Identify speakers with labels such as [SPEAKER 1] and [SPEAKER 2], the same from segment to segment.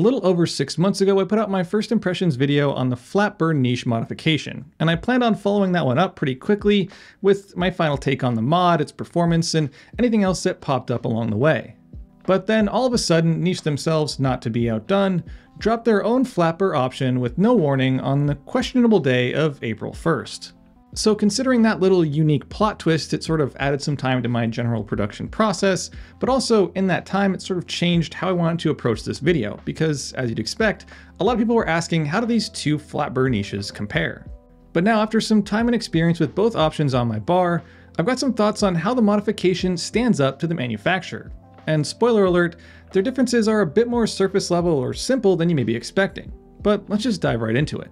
[SPEAKER 1] A little over six months ago, I put out my first impressions video on the flat burr niche modification, and I planned on following that one up pretty quickly with my final take on the mod, its performance, and anything else that popped up along the way. But then all of a sudden, Niche themselves, not to be outdone, dropped their own flat burr option with no warning on the questionable day of April 1st. So considering that little unique plot twist, it sort of added some time to my general production process, but also in that time it sort of changed how I wanted to approach this video, because as you'd expect, a lot of people were asking how do these two flat burr niches compare? But now after some time and experience with both options on my bar, I've got some thoughts on how the modification stands up to the manufacturer. And spoiler alert, their differences are a bit more surface level or simple than you may be expecting. But let's just dive right into it.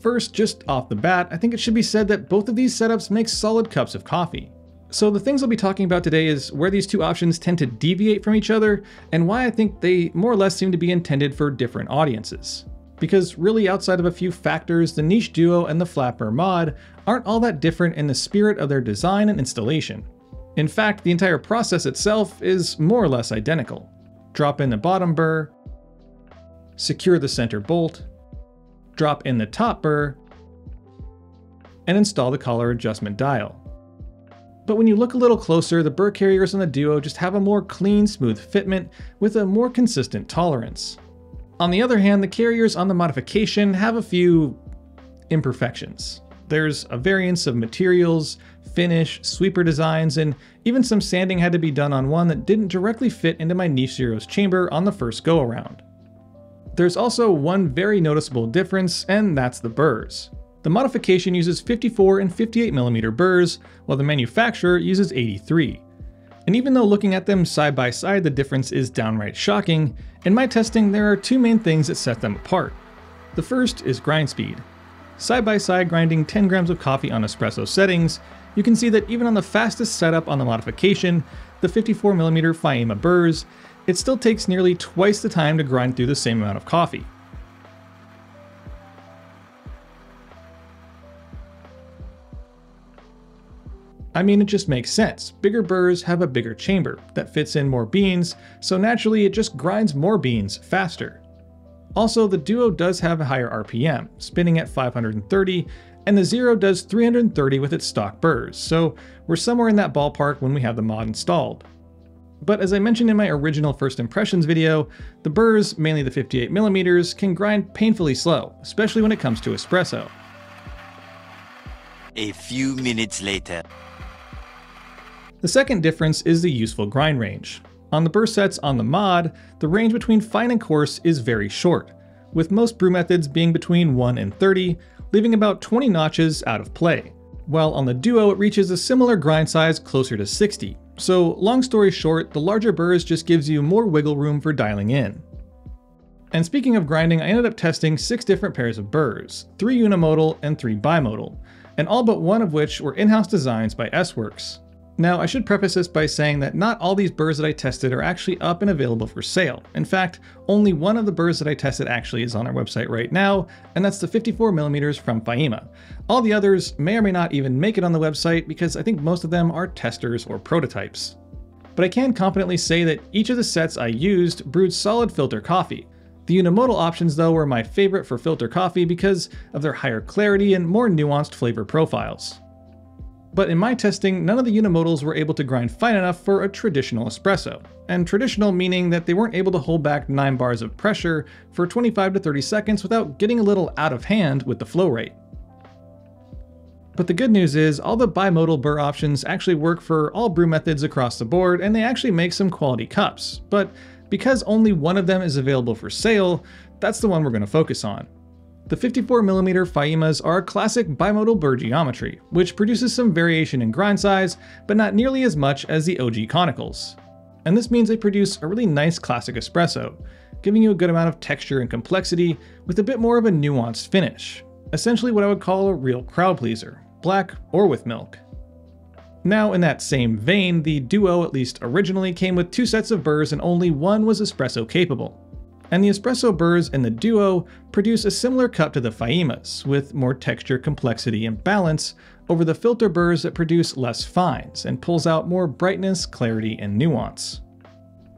[SPEAKER 1] First, just off the bat, I think it should be said that both of these setups make solid cups of coffee. So the things I'll be talking about today is where these two options tend to deviate from each other, and why I think they more or less seem to be intended for different audiences. Because really outside of a few factors, the Niche Duo and the Flat Burr mod aren't all that different in the spirit of their design and installation. In fact, the entire process itself is more or less identical. Drop in the bottom burr, secure the center bolt, drop in the top burr, and install the collar adjustment dial. But when you look a little closer, the burr carriers on the Duo just have a more clean, smooth fitment with a more consistent tolerance. On the other hand, the carriers on the modification have a few imperfections. There's a variance of materials, finish, sweeper designs, and even some sanding had to be done on one that didn't directly fit into my Niche Zero's chamber on the first go around. There's also one very noticeable difference, and that's the burrs. The modification uses 54 and 58mm burrs, while the manufacturer uses 83. And even though looking at them side by side the difference is downright shocking, in my testing there are two main things that set them apart. The first is grind speed. Side by side grinding 10 grams of coffee on espresso settings, you can see that even on the fastest setup on the modification, the 54mm Faema burrs, it still takes nearly twice the time to grind through the same amount of coffee. I mean, it just makes sense. Bigger burrs have a bigger chamber that fits in more beans, so naturally it just grinds more beans faster. Also, the Duo does have a higher RPM, spinning at 530, and the Zero does 330 with its stock burrs, so we're somewhere in that ballpark when we have the mod installed. But as I mentioned in my original first impressions video, the burrs, mainly the 58mm, can grind painfully slow, especially when it comes to espresso.
[SPEAKER 2] A few minutes later.
[SPEAKER 1] The second difference is the useful grind range. On the burr sets on the mod, the range between fine and coarse is very short, with most brew methods being between 1 and 30, leaving about 20 notches out of play. While on the Duo it reaches a similar grind size closer to 60, so long story short, the larger burrs just gives you more wiggle room for dialing in. And speaking of grinding, I ended up testing 6 different pairs of burrs, 3 unimodal and 3 bimodal, and all but one of which were in-house designs by S-Works. Now, I should preface this by saying that not all these burrs that I tested are actually up and available for sale. In fact, only one of the burrs that I tested actually is on our website right now, and that's the 54mm from Faema. All the others may or may not even make it on the website because I think most of them are testers or prototypes. But I can confidently say that each of the sets I used brewed solid filter coffee. The unimodal options though were my favorite for filter coffee because of their higher clarity and more nuanced flavor profiles. But in my testing, none of the unimodals were able to grind fine enough for a traditional espresso. And traditional meaning that they weren't able to hold back 9 bars of pressure for 25 to 30 seconds without getting a little out of hand with the flow rate. But the good news is, all the bimodal burr options actually work for all brew methods across the board, and they actually make some quality cups. But because only one of them is available for sale, that's the one we're going to focus on. The 54mm Faemas are a classic bimodal burr geometry, which produces some variation in grind size, but not nearly as much as the OG Conicals. And this means they produce a really nice classic espresso, giving you a good amount of texture and complexity with a bit more of a nuanced finish. Essentially what I would call a real crowd pleaser, black or with milk. Now, in that same vein, the Duo, at least originally, came with two sets of burrs and only one was espresso capable and the espresso burrs in the Duo produce a similar cup to the Faemas, with more texture, complexity, and balance over the filter burrs that produce less fines and pulls out more brightness, clarity, and nuance.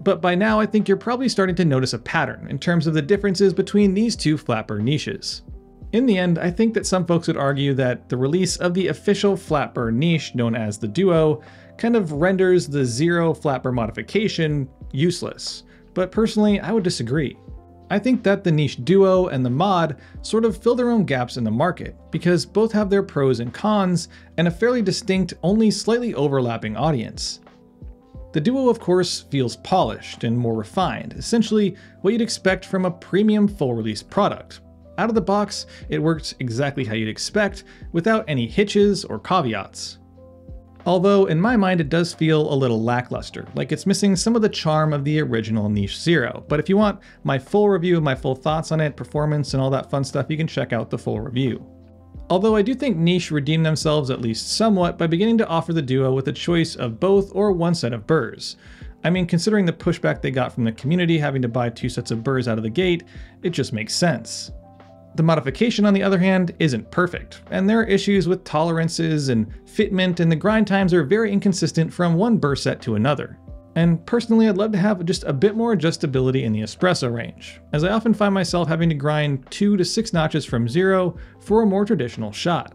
[SPEAKER 1] But by now, I think you're probably starting to notice a pattern in terms of the differences between these two flatburr niches. In the end, I think that some folks would argue that the release of the official flatburr niche known as the Duo kind of renders the zero flatburr modification useless. But personally, I would disagree. I think that the niche duo and the mod sort of fill their own gaps in the market, because both have their pros and cons, and a fairly distinct, only slightly overlapping audience. The Duo, of course, feels polished and more refined, essentially what you'd expect from a premium full release product. Out of the box, it works exactly how you'd expect, without any hitches or caveats. Although, in my mind, it does feel a little lackluster, like it's missing some of the charm of the original Niche Zero. But if you want my full review, my full thoughts on it, performance, and all that fun stuff, you can check out the full review. Although I do think Niche redeemed themselves at least somewhat by beginning to offer the Duo with a choice of both or one set of burrs. I mean, considering the pushback they got from the community having to buy two sets of burrs out of the gate, it just makes sense. The modification, on the other hand, isn't perfect, and there are issues with tolerances and fitment, and the grind times are very inconsistent from one burr set to another. And personally, I'd love to have just a bit more adjustability in the espresso range, as I often find myself having to grind 2 to 6 notches from zero for a more traditional shot.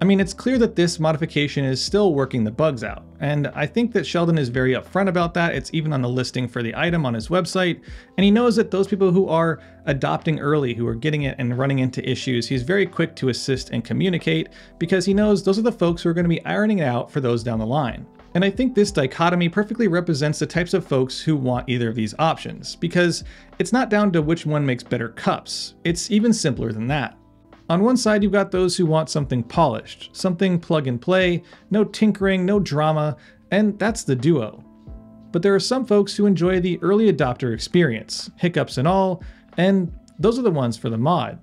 [SPEAKER 1] I mean, it's clear that this modification is still working the bugs out, and I think that Sheldon is very upfront about that. It's even on the listing for the item on his website, and he knows that those people who are adopting early, who are getting it and running into issues, he's very quick to assist and communicate because he knows those are the folks who are going to be ironing it out for those down the line. And I think this dichotomy perfectly represents the types of folks who want either of these options, because it's not down to which one makes better cups, it's even simpler than that. On one side, you've got those who want something polished, something plug and play, no tinkering, no drama, and that's the duo. But there are some folks who enjoy the early adopter experience, hiccups and all, and those are the ones for the mod.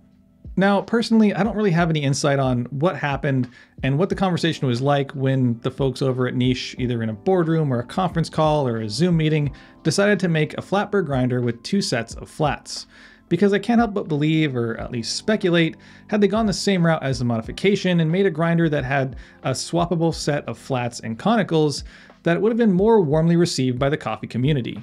[SPEAKER 1] Now, personally, I don't really have any insight on what happened and what the conversation was like when the folks over at Niche, either in a boardroom or a conference call or a Zoom meeting, decided to make a flat burr grinder with two sets of flats because I can't help but believe, or at least speculate, had they gone the same route as the modification and made a grinder that had a swappable set of flats and conicals, that it would have been more warmly received by the coffee community.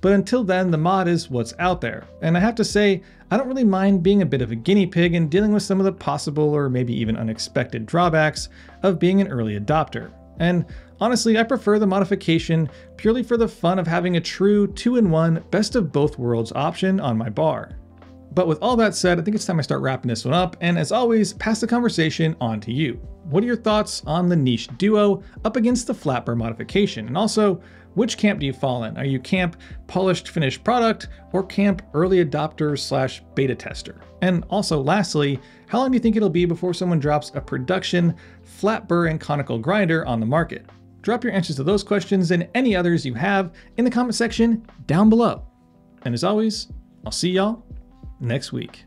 [SPEAKER 1] But until then, the mod is what's out there, and I have to say, I don't really mind being a bit of a guinea pig and dealing with some of the possible or maybe even unexpected drawbacks of being an early adopter. And honestly, I prefer the modification purely for the fun of having a true 2-in-1 best of both worlds option on my bar. But with all that said, I think it's time I start wrapping this one up, and as always, pass the conversation on to you. What are your thoughts on the niche duo up against the flat burr modification? And also, which camp do you fall in? Are you camp polished finished product or camp early adopter slash beta tester? And also lastly, how long do you think it'll be before someone drops a production flat burr and conical grinder on the market? Drop your answers to those questions and any others you have in the comment section down below. And as always, I'll see y'all next week.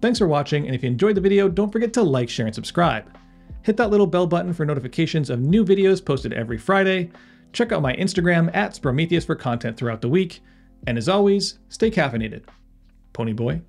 [SPEAKER 1] Thanks for watching, and if you enjoyed the video, don't forget to like, share, and subscribe. Hit that little bell button for notifications of new videos posted every Friday. Check out my Instagram at Sprometheus for content throughout the week. And as always, stay caffeinated. Ponyboy